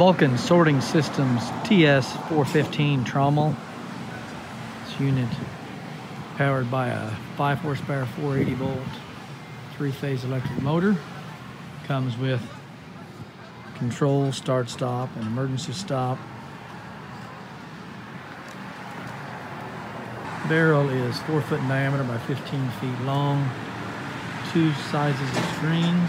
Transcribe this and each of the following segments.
Vulcan Sorting Systems TS415 trommel. This unit powered by a 5 horsepower 480 volt three phase electric motor. Comes with control, start stop, and emergency stop. Barrel is 4 foot in diameter by 15 feet long. Two sizes of screens.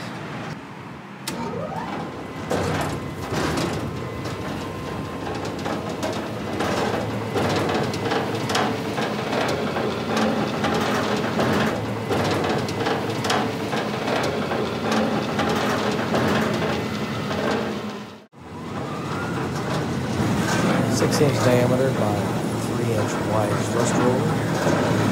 6 inch diameter by 3 inch wide thrust roller.